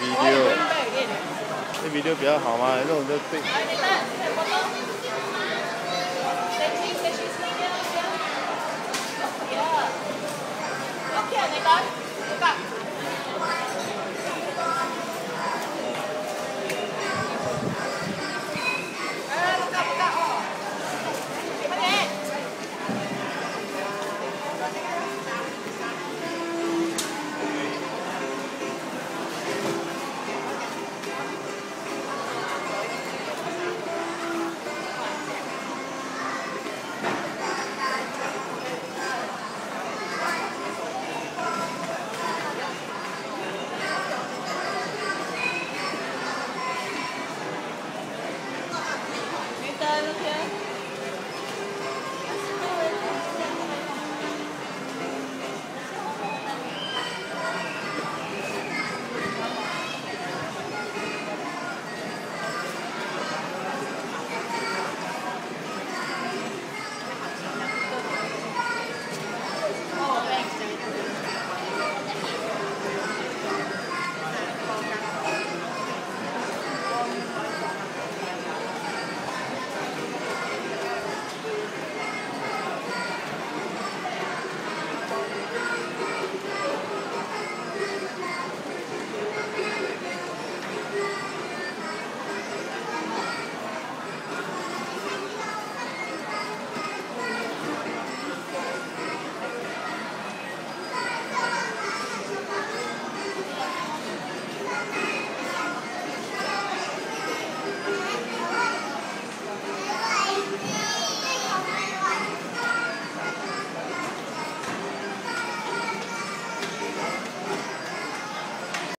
video，这 video 比较好嘛，这种就对。Okay,